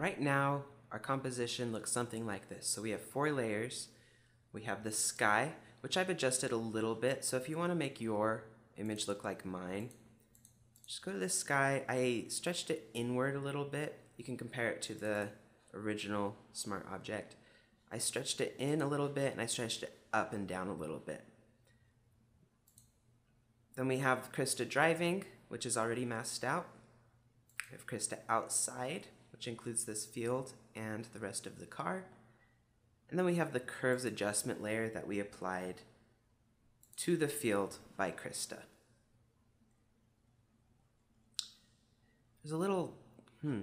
right now our composition looks something like this. So we have four layers. We have the sky, which I've adjusted a little bit. So if you want to make your image look like mine, just go to the sky. I stretched it inward a little bit. You can compare it to the original smart object. I stretched it in a little bit and I stretched it up and down a little bit. Then we have Krista driving, which is already masked out. We have Krista outside, which includes this field and the rest of the car. And then we have the curves adjustment layer that we applied to the field by Krista. There's a little, hmm.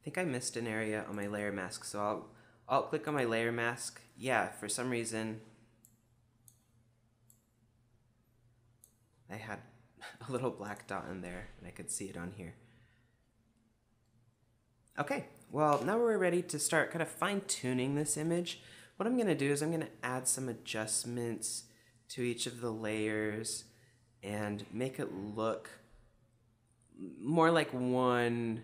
I think I missed an area on my layer mask, so I'll, I'll click on my layer mask. Yeah, for some reason, I had a little black dot in there, and I could see it on here. Okay, well, now we're ready to start kind of fine tuning this image. What I'm gonna do is I'm gonna add some adjustments to each of the layers and make it look more like one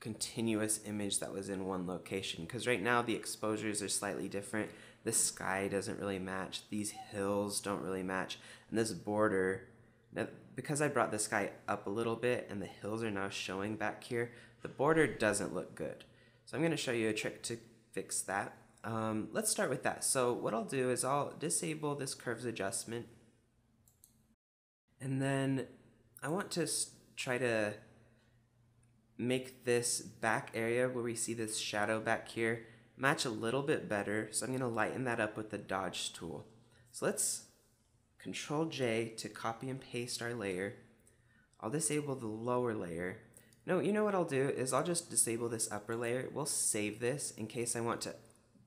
continuous image that was in one location. Because right now the exposures are slightly different. The sky doesn't really match. These hills don't really match. And this border, now, because I brought the sky up a little bit and the hills are now showing back here, the border doesn't look good. So I'm going to show you a trick to fix that. Um, let's start with that. So what I'll do is I'll disable this curves adjustment. And then I want to try to make this back area where we see this shadow back here match a little bit better. So I'm going to lighten that up with the dodge tool. So let's control J to copy and paste our layer. I'll disable the lower layer no, you know what I'll do is I'll just disable this upper layer. We'll save this in case I want to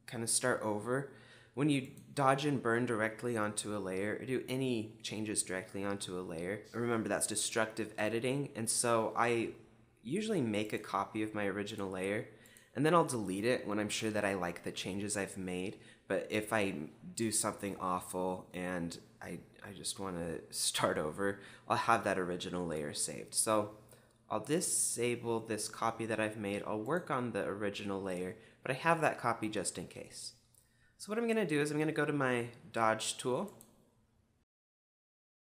kind of start over. When you dodge and burn directly onto a layer or do any changes directly onto a layer, remember that's destructive editing. And so I usually make a copy of my original layer and then I'll delete it when I'm sure that I like the changes I've made. But if I do something awful and I, I just want to start over, I'll have that original layer saved. So I'll disable this copy that I've made. I'll work on the original layer, but I have that copy just in case. So what I'm gonna do is I'm gonna go to my dodge tool.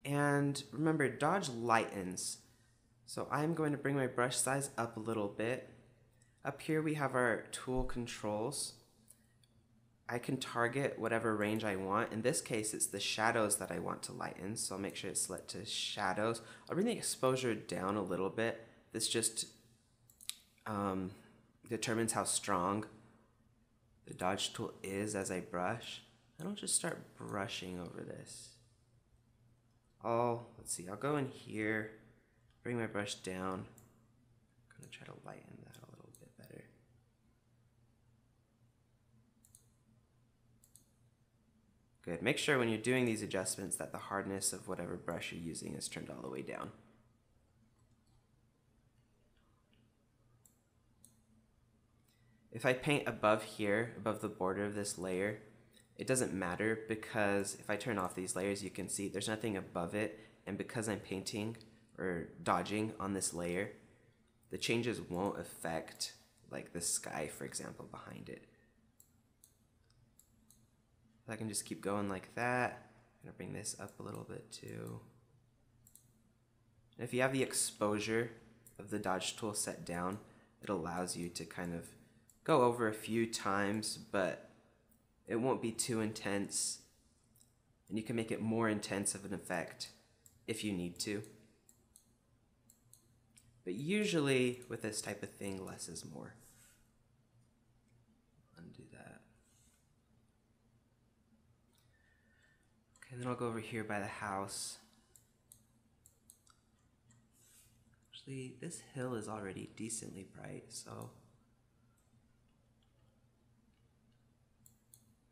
And remember, dodge lightens. So I'm going to bring my brush size up a little bit. Up here we have our tool controls. I can target whatever range I want. In this case, it's the shadows that I want to lighten, so I'll make sure it's set to shadows. I'll bring the exposure down a little bit. This just um, determines how strong the dodge tool is as I brush. And I'll just start brushing over this. I'll, let's see, I'll go in here, bring my brush down. I'm gonna try to lighten that Good. Make sure when you're doing these adjustments that the hardness of whatever brush you're using is turned all the way down. If I paint above here, above the border of this layer, it doesn't matter because if I turn off these layers, you can see there's nothing above it. And because I'm painting or dodging on this layer, the changes won't affect like the sky, for example, behind it. I can just keep going like that. I'm gonna bring this up a little bit too. And if you have the exposure of the dodge tool set down, it allows you to kind of go over a few times, but it won't be too intense. And you can make it more intense of an effect if you need to. But usually with this type of thing, less is more. And then I'll go over here by the house. Actually, this hill is already decently bright, so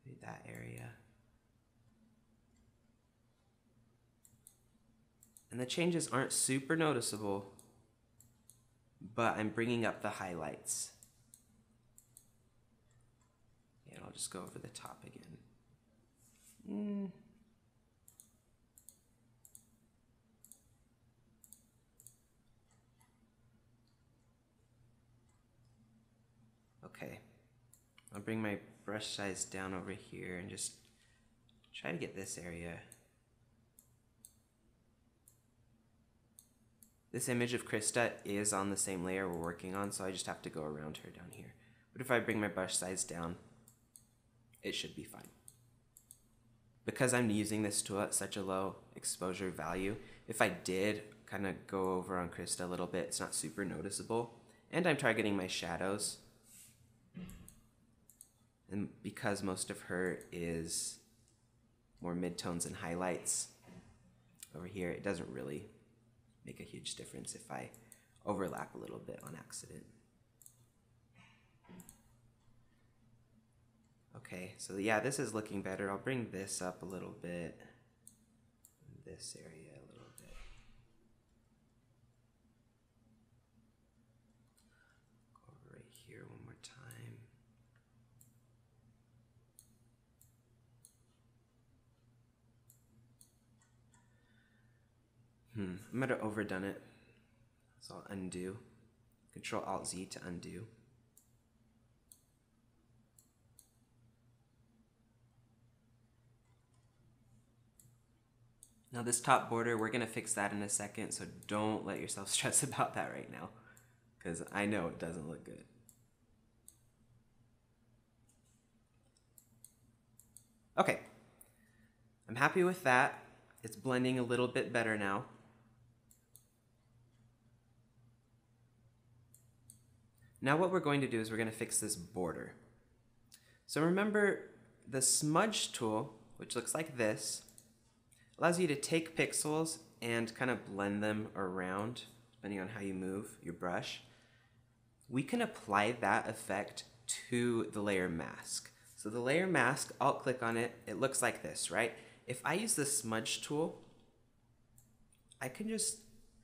maybe that area. And the changes aren't super noticeable, but I'm bringing up the highlights. And I'll just go over the top again. Mm. Okay. I'll bring my brush size down over here and just try to get this area. This image of Krista is on the same layer we're working on, so I just have to go around her down here. But if I bring my brush size down, it should be fine. Because I'm using this tool at such a low exposure value, if I did kind of go over on Krista a little bit, it's not super noticeable. And I'm targeting my shadows. And because most of her is more midtones and highlights over here, it doesn't really make a huge difference if I overlap a little bit on accident. Okay, so yeah, this is looking better. I'll bring this up a little bit, this area a little bit. Go over right here one more time. Hmm, I might have overdone it. So I'll undo. Control Alt Z to undo. Now this top border, we're gonna fix that in a second, so don't let yourself stress about that right now, because I know it doesn't look good. Okay, I'm happy with that. It's blending a little bit better now. Now what we're going to do is we're going to fix this border. So remember the smudge tool, which looks like this, allows you to take pixels and kind of blend them around depending on how you move your brush. We can apply that effect to the layer mask. So the layer mask, I'll click on it, it looks like this, right? If I use the smudge tool, I can just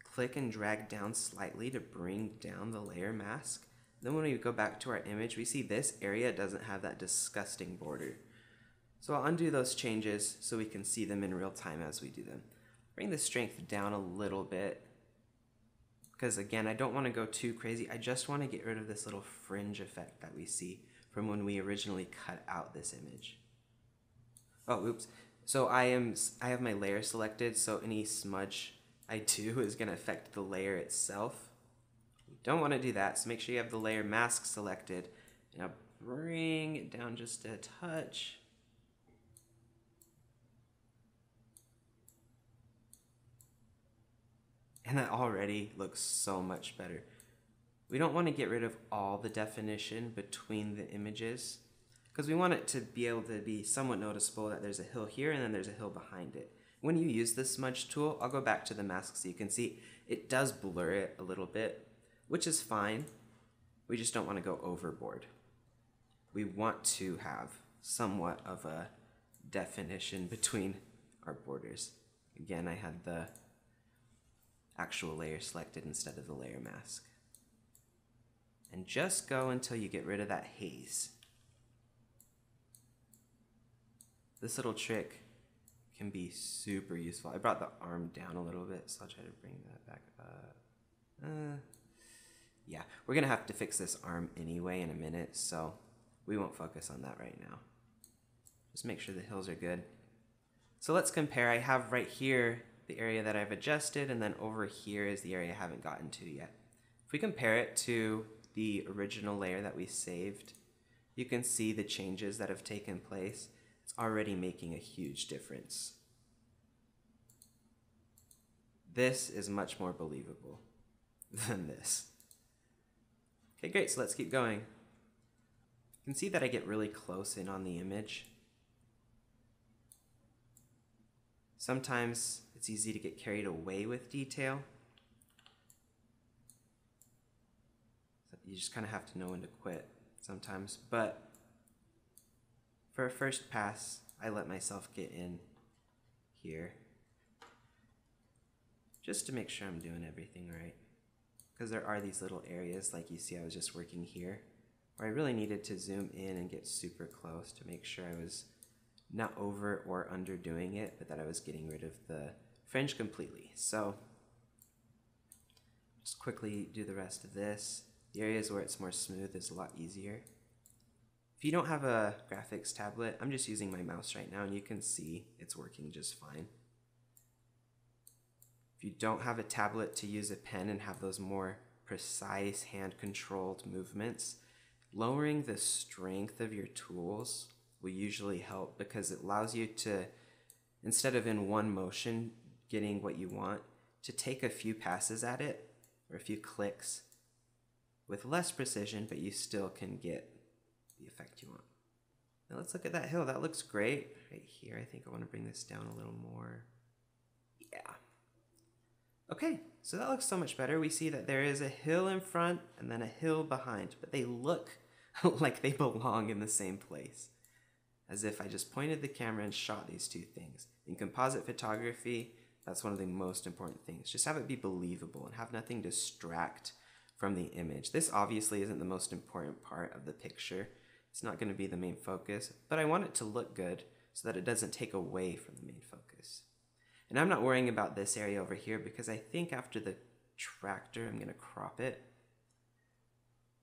click and drag down slightly to bring down the layer mask. Then when we go back to our image, we see this area doesn't have that disgusting border. So I'll undo those changes so we can see them in real time as we do them. Bring the strength down a little bit because again, I don't want to go too crazy. I just want to get rid of this little fringe effect that we see from when we originally cut out this image. Oh, oops. So I am I have my layer selected, so any smudge I do is going to affect the layer itself. Don't want to do that, so make sure you have the layer mask selected. Now bring it down just a touch. And that already looks so much better. We don't want to get rid of all the definition between the images because we want it to be able to be somewhat noticeable that there's a hill here and then there's a hill behind it. When you use the smudge tool, I'll go back to the mask so you can see it does blur it a little bit, which is fine. We just don't want to go overboard. We want to have somewhat of a definition between our borders. Again, I had the actual layer selected instead of the layer mask. And just go until you get rid of that haze. This little trick can be super useful. I brought the arm down a little bit, so I'll try to bring that back up. Uh, yeah, we're gonna have to fix this arm anyway in a minute, so we won't focus on that right now. Just make sure the hills are good. So let's compare. I have right here the area that I've adjusted, and then over here is the area I haven't gotten to yet. If we compare it to the original layer that we saved, you can see the changes that have taken place it's already making a huge difference. This is much more believable than this. Okay, great, so let's keep going. You can see that I get really close in on the image. Sometimes it's easy to get carried away with detail. You just kind of have to know when to quit sometimes, but for a first pass, I let myself get in here just to make sure I'm doing everything right. Because there are these little areas, like you see I was just working here, where I really needed to zoom in and get super close to make sure I was not over or underdoing it, but that I was getting rid of the fringe completely. So just quickly do the rest of this. The areas where it's more smooth is a lot easier. If you don't have a graphics tablet, I'm just using my mouse right now and you can see it's working just fine. If you don't have a tablet to use a pen and have those more precise hand controlled movements, lowering the strength of your tools will usually help because it allows you to, instead of in one motion getting what you want, to take a few passes at it or a few clicks with less precision, but you still can get the effect you want. Now let's look at that hill. That looks great right here. I think I want to bring this down a little more. Okay, so that looks so much better. We see that there is a hill in front and then a hill behind, but they look like they belong in the same place. As if I just pointed the camera and shot these two things. In composite photography, that's one of the most important things. Just have it be believable and have nothing distract from the image. This obviously isn't the most important part of the picture. It's not going to be the main focus, but I want it to look good so that it doesn't take away from the main focus. And I'm not worrying about this area over here because I think after the tractor, I'm to crop it.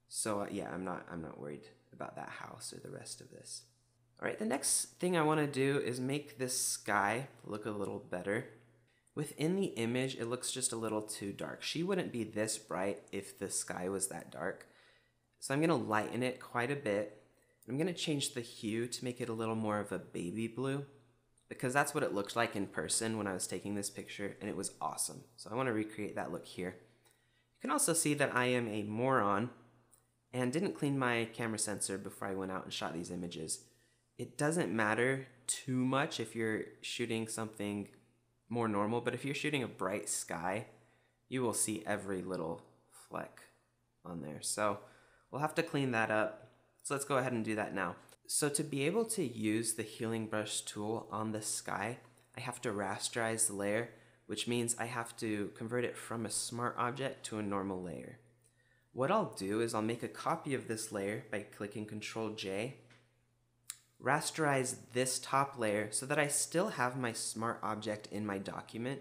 So uh, yeah, I'm not, I'm not worried about that house or the rest of this. All right, the next thing I want to do is make this sky look a little better. Within the image, it looks just a little too dark. She wouldn't be this bright if the sky was that dark. So I'm to lighten it quite a bit. I'm to change the hue to make it a little more of a baby blue because that's what it looked like in person when I was taking this picture and it was awesome. So I want to recreate that look here. You can also see that I am a moron and didn't clean my camera sensor before I went out and shot these images. It doesn't matter too much if you're shooting something more normal, but if you're shooting a bright sky, you will see every little fleck on there. So we'll have to clean that up. So let's go ahead and do that now. So to be able to use the healing brush tool on the sky, I have to rasterize the layer, which means I have to convert it from a smart object to a normal layer. What I'll do is I'll make a copy of this layer by clicking Control J rasterize this top layer so that I still have my smart object in my document.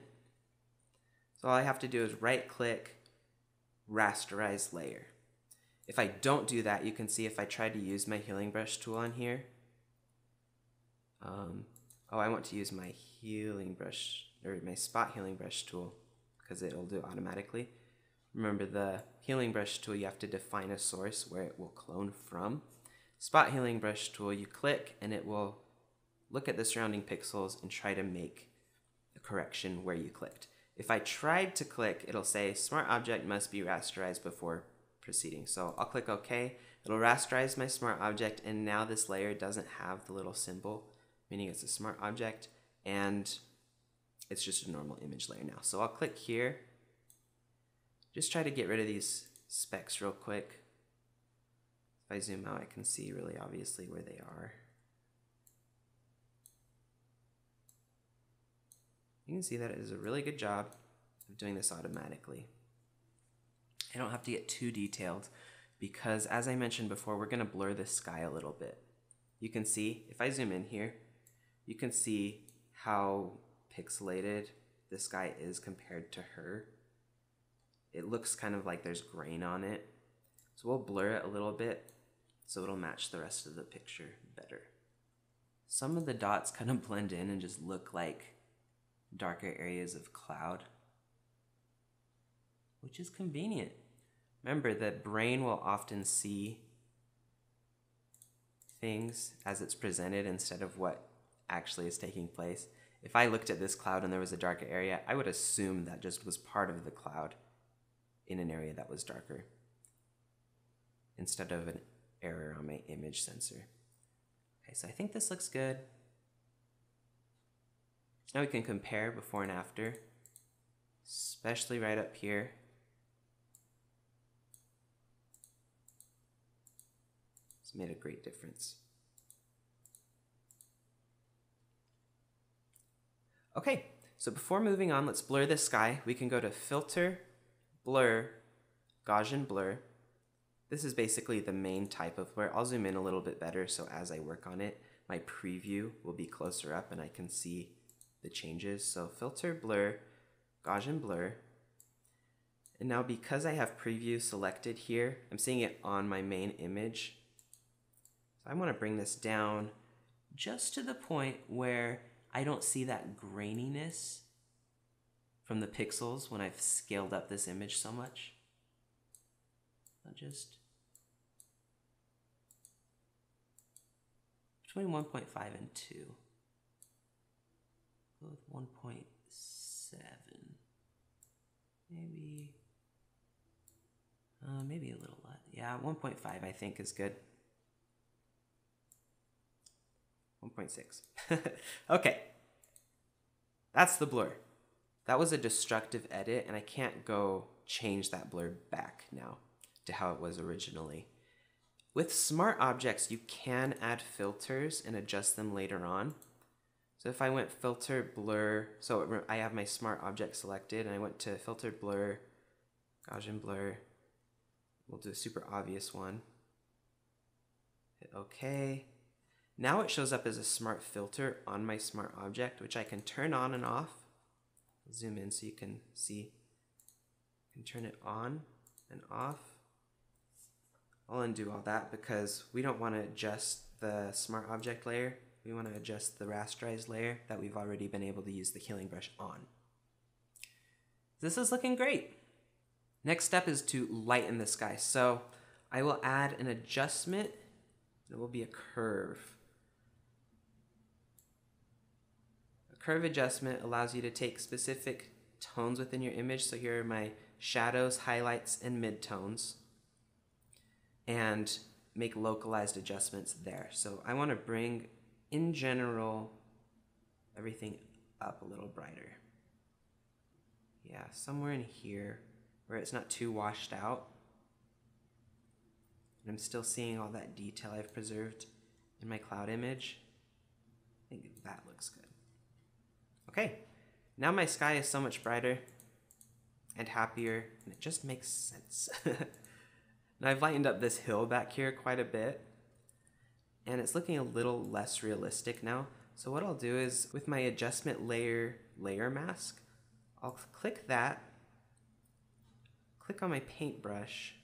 So all I have to do is right click, rasterize layer. If I don't do that, you can see if I try to use my healing brush tool on here. Um, oh, I want to use my healing brush, or my spot healing brush tool, because it'll do it automatically. Remember the healing brush tool, you have to define a source where it will clone from spot healing brush tool, you click and it will look at the surrounding pixels and try to make a correction where you clicked. If I tried to click, it'll say smart object must be rasterized before proceeding. So I'll click OK. It'll rasterize my smart object and now this layer doesn't have the little symbol, meaning it's a smart object and it's just a normal image layer now. So I'll click here. Just try to get rid of these specks real quick. If I zoom out, I can see really obviously where they are. You can see that it does a really good job of doing this automatically. I don't have to get too detailed because as I mentioned before, we're gonna blur the sky a little bit. You can see, if I zoom in here, you can see how pixelated the sky is compared to her. It looks kind of like there's grain on it. So we'll blur it a little bit so it'll match the rest of the picture better. Some of the dots kind of blend in and just look like darker areas of cloud, which is convenient. Remember that brain will often see things as it's presented instead of what actually is taking place. If I looked at this cloud and there was a darker area, I would assume that just was part of the cloud in an area that was darker instead of an error on my image sensor. Okay, so I think this looks good. Now we can compare before and after, especially right up here. Made a great difference. Okay, so before moving on, let's blur the sky. We can go to Filter, Blur, Gaussian Blur, this is basically the main type of blur. I'll zoom in a little bit better so as I work on it, my preview will be closer up and I can see the changes. So filter, blur, Gaussian blur. And now because I have preview selected here, I'm seeing it on my main image. So I want to bring this down just to the point where I don't see that graininess from the pixels when I've scaled up this image so much. I'll just between 1.5 and 2. with 1.7. Maybe uh, maybe a little less. Yeah, 1.5 I think is good. 1.6. okay. That's the blur. That was a destructive edit, and I can't go change that blur back now to how it was originally. With smart objects, you can add filters and adjust them later on. So if I went filter blur, so I have my smart object selected, and I went to filter blur, Gaussian blur, we'll do a super obvious one. Hit OK. Now it shows up as a smart filter on my smart object, which I can turn on and off. Zoom in so you can see. I can turn it on and off. I'll undo all that because we don't want to adjust the smart object layer. We want to adjust the rasterized layer that we've already been able to use the healing brush on. This is looking great. Next step is to lighten the sky. So I will add an adjustment. It will be a curve. Curve adjustment allows you to take specific tones within your image. So here are my shadows, highlights, and midtones. And make localized adjustments there. So I want to bring, in general, everything up a little brighter. Yeah, somewhere in here where it's not too washed out. And I'm still seeing all that detail I've preserved in my cloud image. I think that looks good. Okay, now my sky is so much brighter and happier, and it just makes sense. now I've lightened up this hill back here quite a bit, and it's looking a little less realistic now. So what I'll do is, with my adjustment layer layer mask, I'll click that, click on my paintbrush,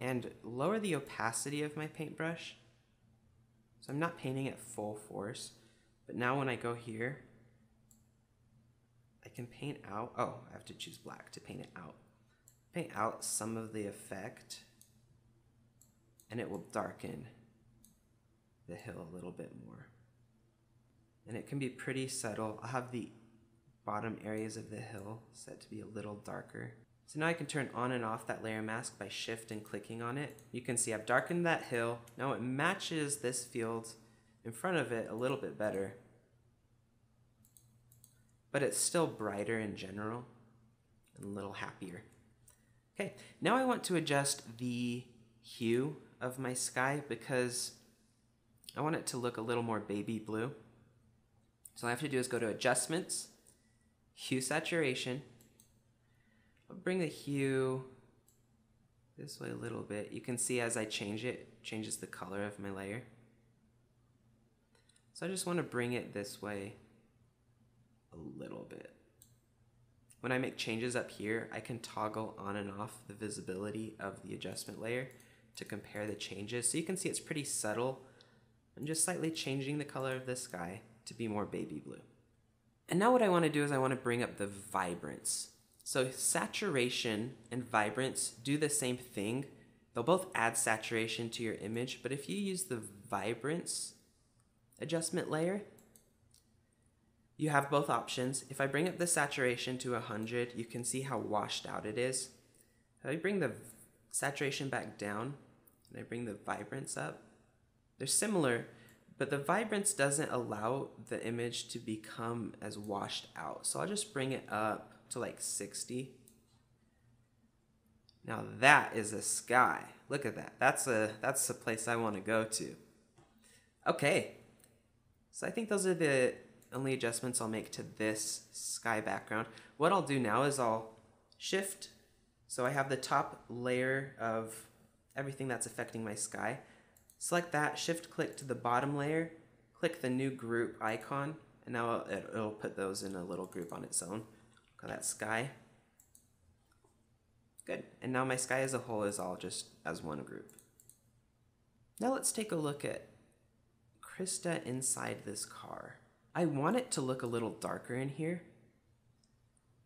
and lower the opacity of my paintbrush. So I'm not painting at full force, but now when I go here, I can paint out, oh, I have to choose black to paint it out. Paint out some of the effect and it will darken the hill a little bit more. And it can be pretty subtle. I'll have the bottom areas of the hill set to be a little darker. So now I can turn on and off that layer mask by shift and clicking on it. You can see I've darkened that hill. Now it matches this field in front of it a little bit better but it's still brighter in general and a little happier. Okay, now I want to adjust the hue of my sky because I want it to look a little more baby blue. So all I have to do is go to adjustments, hue saturation. I'll bring the hue this way a little bit. You can see as I change it, it changes the color of my layer. So I just want to bring it this way a little bit. When I make changes up here, I can toggle on and off the visibility of the adjustment layer to compare the changes. So you can see it's pretty subtle. I'm just slightly changing the color of the sky to be more baby blue. And now what I want to do is I want to bring up the vibrance. So saturation and vibrance do the same thing. They'll both add saturation to your image, but if you use the vibrance adjustment layer, you have both options. If I bring up the saturation to 100, you can see how washed out it is. If I bring the saturation back down and I bring the vibrance up, they're similar, but the vibrance doesn't allow the image to become as washed out. So I'll just bring it up to like 60. Now that is a sky. Look at that. That's a that's the place I want to go to. Okay. So I think those are the only adjustments I'll make to this sky background. What I'll do now is I'll shift, so I have the top layer of everything that's affecting my sky. Select that, shift click to the bottom layer, click the new group icon, and now it'll put those in a little group on its own. Call that sky. Good, and now my sky as a whole is all just as one group. Now let's take a look at Krista inside this car. I want it to look a little darker in here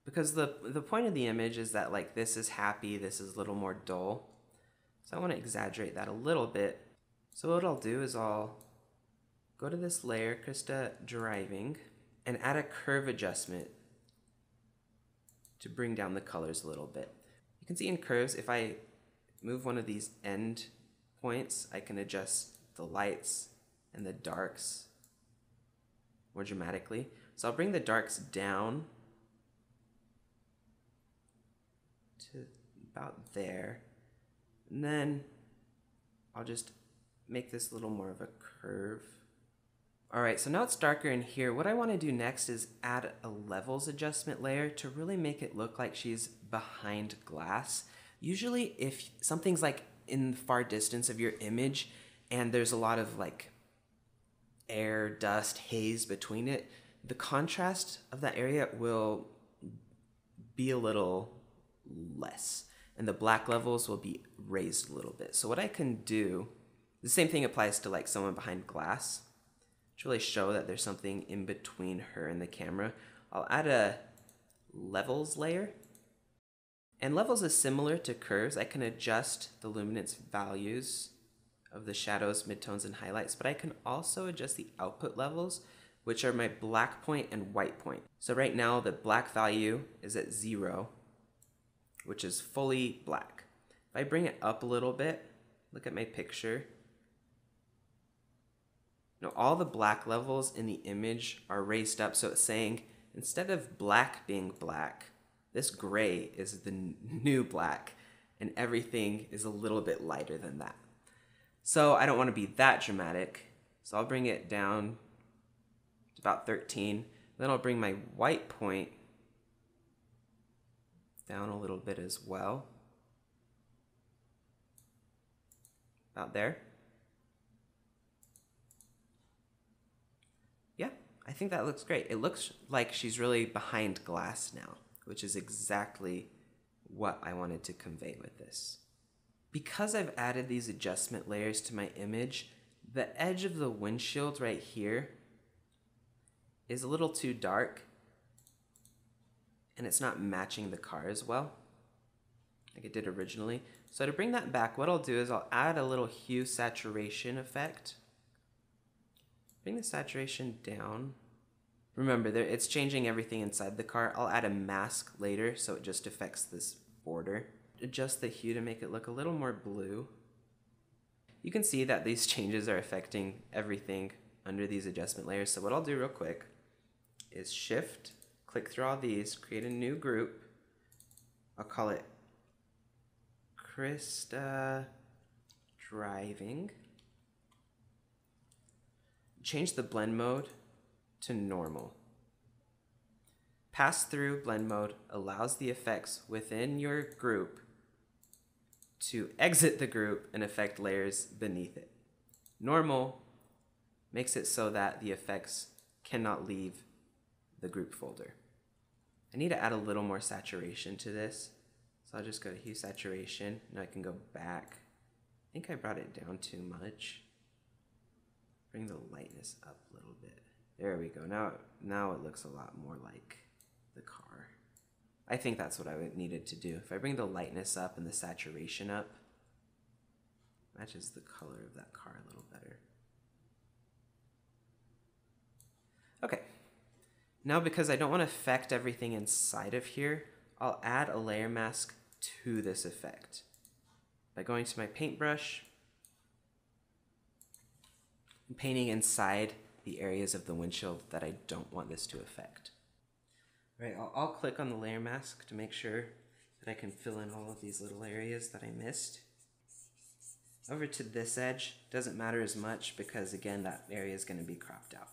because the the point of the image is that like this is happy, this is a little more dull. So I want to exaggerate that a little bit. So what I'll do is I'll go to this layer, Krista driving, and add a curve adjustment to bring down the colors a little bit. You can see in curves, if I move one of these end points, I can adjust the lights and the darks more dramatically. So I'll bring the darks down to about there. And then I'll just make this a little more of a curve. All right, so now it's darker in here. What I wanna do next is add a levels adjustment layer to really make it look like she's behind glass. Usually if something's like in the far distance of your image and there's a lot of like air, dust, haze between it, the contrast of that area will be a little less and the black levels will be raised a little bit. So what I can do, the same thing applies to like someone behind glass to really show that there's something in between her and the camera. I'll add a levels layer. And levels is similar to curves. I can adjust the luminance values of the shadows, midtones, and highlights, but I can also adjust the output levels, which are my black point and white point. So right now the black value is at zero, which is fully black. If I bring it up a little bit, look at my picture, now all the black levels in the image are raised up so it's saying instead of black being black, this gray is the new black and everything is a little bit lighter than that. So I don't want to be that dramatic. So I'll bring it down to about 13. Then I'll bring my white point down a little bit as well. About there. Yeah, I think that looks great. It looks like she's really behind glass now, which is exactly what I wanted to convey with this. Because I've added these adjustment layers to my image, the edge of the windshield right here is a little too dark and it's not matching the car as well like it did originally. So to bring that back, what I'll do is I'll add a little hue saturation effect Bring the saturation down. Remember, there, it's changing everything inside the car. I'll add a mask later so it just affects this border. Adjust the hue to make it look a little more blue. You can see that these changes are affecting everything under these adjustment layers. So what I'll do real quick is shift, click through all these, create a new group. I'll call it Krista Driving change the blend mode to normal. Pass through blend mode allows the effects within your group to exit the group and affect layers beneath it. Normal makes it so that the effects cannot leave the group folder. I need to add a little more saturation to this. So I'll just go to hue saturation and I can go back. I think I brought it down too much. Bring the lightness up a little bit. There we go. Now, now it looks a lot more like the car. I think that's what I needed to do. If I bring the lightness up and the saturation up, matches the color of that car a little better. Okay. Now because I don't want to affect everything inside of here, I'll add a layer mask to this effect. By going to my paintbrush, painting inside the areas of the windshield that I don't want this to affect. Right, I'll, I'll click on the layer mask to make sure that I can fill in all of these little areas that I missed. Over to this edge, doesn't matter as much because again, that area is gonna be cropped out.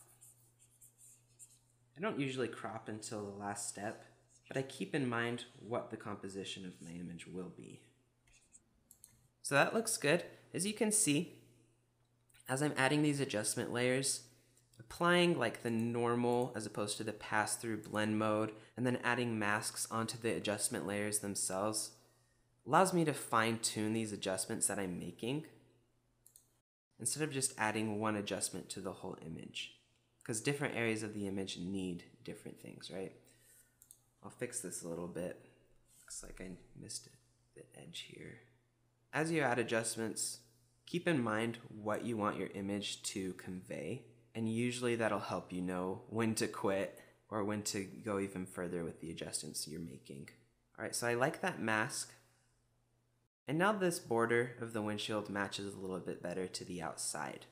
I don't usually crop until the last step, but I keep in mind what the composition of my image will be. So that looks good. As you can see, as I'm adding these adjustment layers, applying like the normal as opposed to the pass-through blend mode, and then adding masks onto the adjustment layers themselves, allows me to fine tune these adjustments that I'm making. instead of just adding one adjustment to the whole image. Because different areas of the image need different things, right? I'll fix this a little bit. Looks like I missed the edge here. As you add adjustments, keep in mind what you want your image to convey, and usually that'll help you know when to quit or when to go even further with the adjustments you're making. All right, so I like that mask. And now this border of the windshield matches a little bit better to the outside.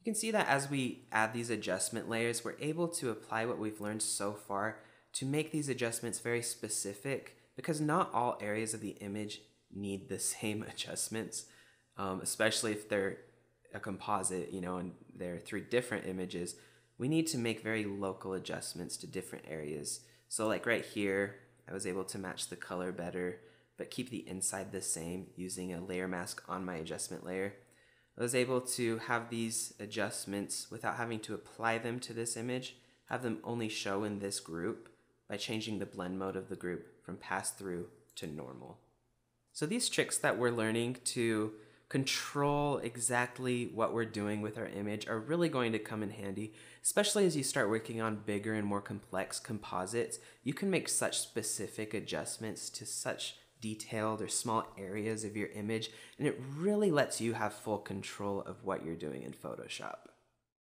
You can see that as we add these adjustment layers, we're able to apply what we've learned so far to make these adjustments very specific because not all areas of the image need the same adjustments, um, especially if they're a composite, you know, and there are three different images. We need to make very local adjustments to different areas. So like right here, I was able to match the color better, but keep the inside the same using a layer mask on my adjustment layer. I was able to have these adjustments without having to apply them to this image, have them only show in this group by changing the blend mode of the group from pass through to normal. So these tricks that we're learning to control exactly what we're doing with our image are really going to come in handy, especially as you start working on bigger and more complex composites. You can make such specific adjustments to such detailed or small areas of your image, and it really lets you have full control of what you're doing in Photoshop.